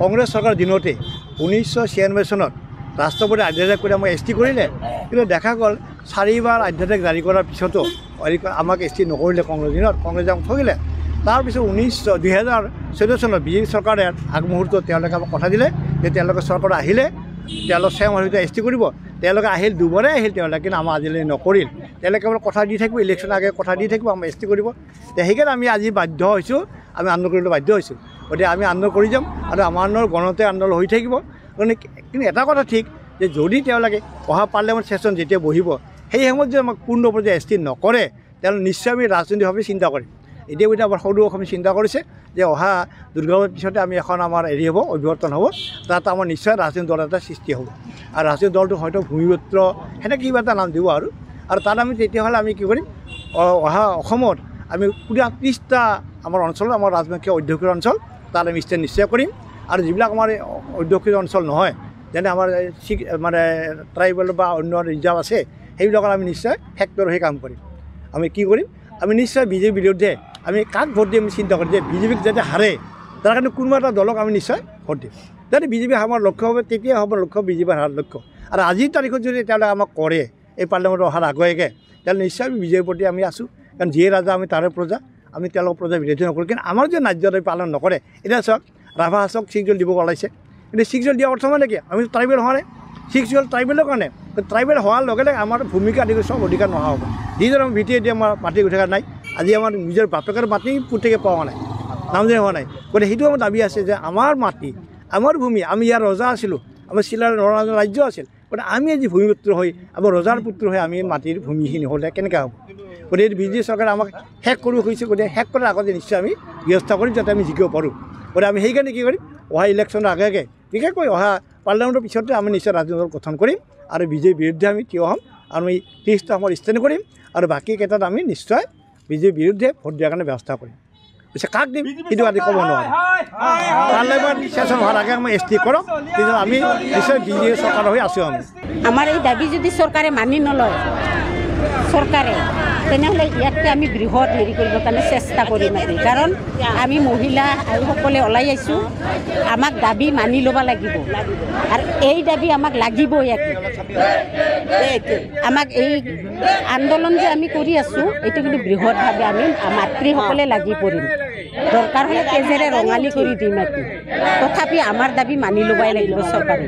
কংগ্ৰেছ চৰকাৰৰ দিনতে ঊনৈছশ ছিয়ানব্বৈ চনত ৰাষ্ট্ৰপতি আধ্যাদেশ কৰি আমাক এছ টি কৰিলে কিন্তু দেখা গ'ল চাৰিবাৰ আধ্যাদেশ জাৰি কৰাৰ পিছতো আমাক এছ টি নকৰিলে কংগ্ৰেছ দিনত কংগ্ৰেছে আমাক ঠগিলে। তাৰপিছত ঊনৈছশ দুহেজাৰ চৈধ্য চনত বিজেপি চৰকাৰে আগমুহূৰ্তত তেওঁলোকে আমাক কথা দিলে যে তেওঁলোকে চৰকাৰ আহিলে তেওঁলোক স্বয়ং শাসিত এছ টি কৰিব। তেওঁলোকে আহিল দুবাৰে আহিল তেওঁলোকে কিন্তু আমাৰ আজিলৈ নকৰিল। তেওঁলোকে কেৱল কথা দি থাকিব ইলেকশ্যন আগে কথা দি থাকিব আমাৰ এছ টি কৰিব সেইকাৰণে আমি আজি বাধ্য হৈছোঁ আমি আন্দোলন কৰিবলৈ বাধ্য হৈছোঁ। গতিকে আমি আন্দোলন কৰি যাম আৰু আমাৰ গণতে আন্দোলন হৈ থাকিব। কিন্তু এটা কথা ঠিক যে যদি তেওঁলোকে অহা পাৰ্লিয়ামেণ্ট ছেশ্যন যেতিয়া বহিব সেই সময়ত যদি আমাক পূৰ্ণ পৰ্যায়ে এছ টি নকৰে তেওঁলোকে নিশ্চয় আমি ৰাজনৈতিকভাৱে চিন্তা কৰিম। এতিয়া এতিয়া আমাৰ সৰু অসমে চিন্তা কৰিছে যে অহা দুৰ্গা পূজাৰ পিছতে আমি এখন আমাৰ হেৰি হ'ব অভিৱৰ্তন হ'ব তাত আমাৰ নিশ্চয় ৰাজনৈতিক দল এটা সৃষ্টি হ'ব। আৰু ৰাজনৈতিক দলটো হয়তো ভূমিপুত্ৰ সেনেকৈ কিবা এটা নাম দিব আৰু। আৰু তাত আমি তেতিয়াহ'লে আমি কি কৰিম অহা অসমত আমি পুৰা ত্ৰিছটা আমাৰ অঞ্চল আমাৰ ৰাজনৈতিক অধ্যক্ষীয় অঞ্চল তাত আমি ষ্টেণ্ড নিশ্চয় কৰিম। আৰু যিবিলাক আমাৰ এই অধ্যক্ষীয় অঞ্চল নহয় যেনে আমাৰ মানে ট্ৰাইবেল বা অন্য ৰিজাৰ্ভ আছে সেইবিলাকত আমি নিশ্চয় ফেক্টৰ হৈ কাম কৰিম। আমি কি কৰিম? আমি নিশ্চয় বিজেপিৰ বিৰুদ্ধে আমি কাক ভোট দিম আমি চিন্তা কৰিম যে বিজেপিক যাতে হাৰে তাৰ কাৰণে কোনোবা এটা দলক আমি নিশ্চয় ভোট দিম। যাতে বিজেপি আমাৰ লক্ষ্য হ'ব তেতিয়া হ'ব লক্ষ্য বিজেপিৰ হাৰাৰ লক্ষ্য। আৰু আজিৰ তাৰিখত যদি তেওঁলোকে আমাক কৰে এই পাৰ্লিয়ামেণ্টত অহাৰ আগে আগে তেতিয়াহ'লে নিশ্চয় আমি বিজেপিৰ প্ৰতি আমি আছোঁ। কাৰণ যিয়ে ৰাজা আমি তাৰে প্ৰজা। আমি তেওঁলোকৰ প্ৰজা বিৰোধী নকৰোঁ কিন্তু আমাৰ যে নাৰ্যত পালন নকৰে এতিয়া চাওক ৰাভা হাছক ছিক্স জল দিব ওলাইছে। কিন্তু ছিক্স জল দিয়া অৰ্থ মানে কি? আমি ট্ৰাইবেল হোৱা নাই। ছিক্স জল ট্ৰাইবেলৰ কাৰণে ট্ৰাইবেল হোৱাৰ লগে লগে আমাৰ ভূমিকা আদি চব অধিকাৰ নোহোৱা হ'ব। যিজন আমাৰ ভিটিয়ে এতিয়া আমাৰ মাটি অধিকাৰ নাই আজি আমাৰ নিজৰ বাপেকৰ মাটি পুতেকে পোৱা নাই নামজাৰি হোৱা নাই। গতিকে সেইটো আমাৰ দাবী আছে যে আমাৰ মাটি আমাৰ ভূমি আমি ইয়াৰ ৰজা আছিলোঁ আমাৰ চিলাৰ নৰনাৰায়ণ ৰাজ্য আছিল। গতিকে আমি আজি ভূমিপুত্ৰ হৈ আমাৰ ৰজাৰ পুত্ৰ হৈ আমি মাটিৰ ভূমিখিনি হ'লে কেনেকৈ হ'ব? গতিকে বিজেপি চৰকাৰে আমাক শেষ কৰিব খুজিছে গতিকে শেষ কৰাৰ আগতে নিশ্চয় আমি ব্যৱস্থা কৰিম যাতে আমি জিকিব পাৰোঁ। গতিকে আমি সেইকাৰণে কি কৰিম অহা ইলেকশ্যনৰ আগে আগে বিশেষকৈ অহা পাৰ্লিয়ামেণ্টৰ পিছতে আমি নিশ্চয় ৰাজনৈতিক দল গঠন কৰিম আৰু বিজেপিৰ বিৰুদ্ধে আমি থিয় হ'ম আৰু আমি ত্ৰিছটা আমাৰ ষ্টেণ্ড কৰিম আৰু বাকী কেইটাত আমি নিশ্চয় বিজেপিৰ বিৰুদ্ধে ভোট দিয়াৰ কাৰণে ব্যৱস্থা কৰিম। পিছে কাক দিম? সেইটো আজি ক'ব নোৱাৰোঁ। পাৰ্লিয়ামেণ্ট ছেশ্যন হোৱাৰ আগে আমি এছ টি কৰক তেতিয়া আমি নিশ্চয় বিজেপি চৰকাৰ হৈ আছোঁ আমি। আমাৰ এই দাবী যদি চৰকাৰে মানি নলয় চৰকাৰে তেনেহ'লে ইয়াতকৈ আমি বৃহৎ হেৰি কৰিবৰ কাৰণে চেষ্টা কৰিম আমি কাৰণ আমি মহিলা আৰু সকলোৱে ওলাই আহিছোঁ আমাক দাবী মানি ল'ব লাগিব। আৰু এই দাবী আমাক লাগিব ইয়াতে। আমাক এই আন্দোলন যে আমি কৰি আছোঁ এইটো কিন্তু বৃহৎভাৱে আমি মাতৃসকলে লাগি পৰিম। দৰকাৰ হ'লে তেজেৰে ৰঙালী কৰি দিম ইয়াতে। তথাপি আমাৰ দাবী মানি ল'বই লাগিব চৰকাৰে।